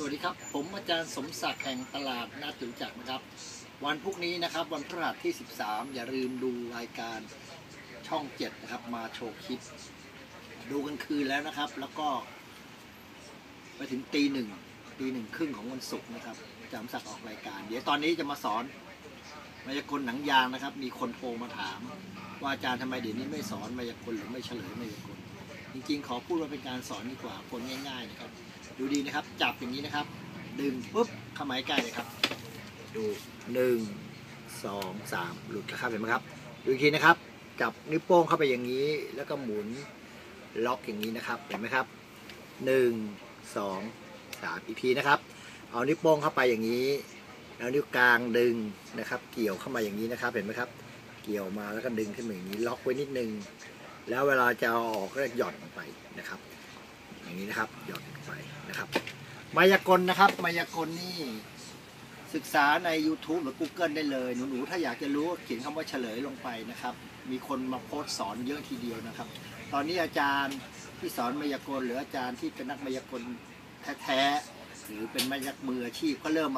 สวัสดีครับ ผมอาจารย์สมศักดิ์แห่งตลาดนาตุจักรนะครับ วันพรุ่งนี้นะครับ วันพฤหัสที่ 13 อย่าลืมดูรายการช่อง 7 นะครับ มาโชว์คลิป ดูกันคืนแล้วนะครับ แล้วก็ ไปถึงตีหนึ่งตีหนึ่งครึ่งของวันศุกร์นะครับอาจารย์สมศักดิ์ออกรายการ เดี๋ยวตอนนี้จะมาสอนมายากลหนังยางนะครับ มีคนโทรมาถาม ว่าอาจารย์ทำไมเดี๋ยวนี้ไม่สอนมายากลหรือไม่เฉลยมายากลจริงๆ ขอพูดว่าเป็นการสอนดีกว่าคนง่าย ๆ นะครับ ดูดีนะครับ จับอย่างนี้นะครับ ดึงปุ๊บเข้ามาใกล้เลยครับ ดูหนึ่งสองสามหลุดนะครับเห็นไหมครับ ดูอีกทีนะครับ จับนิ้วโป้งเข้าไปอย่างนี้ แล้วก็หมุนล็อกอย่างนี้นะครับ เห็นไหมครับหนึ่งสองสามอีกทีนะครับ เอานิ้วโป้งเข้าไปอย่างนี้แล้วนิ้วกลางดึงนะครับ เกี่ยวเข้ามาอย่างนี้นะครับ เห็นไหมครับ เกี่ยวมาแล้วก็ดึงขึ้นมาอย่างนี้ ล็อกไว้นิดนึง แล้วเวลาจะเอาออกก็หย่อนลงไปนะครับ อย่างนี้นะครับหย่อนลงไปนะครับมายากลนะครับมายากลนี่ศึกษาใน YouTube หรือ Google ได้เลย หนูๆ ถ้าอยากจะรู้เขียนคำว่าเฉลยลงไปนะครับ มีคนมาโพสสอนเยอะทีเดียวนะครับ ตอนนี้อาจารย์ที่สอนมายากลหรืออาจารย์ที่เป็นนักมายากลแท้ๆ หรือเป็นมายากมืออาชีพก็เริ่มมา